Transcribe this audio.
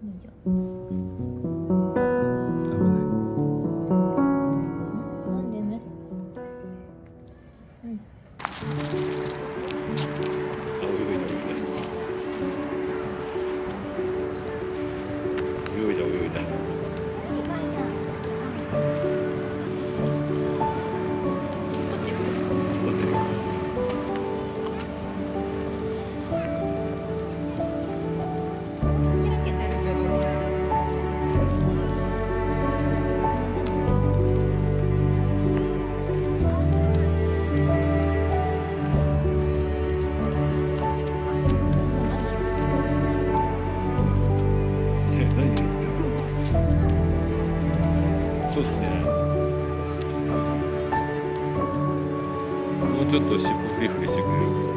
那就。ちょっと尻尾フリフリしてくれる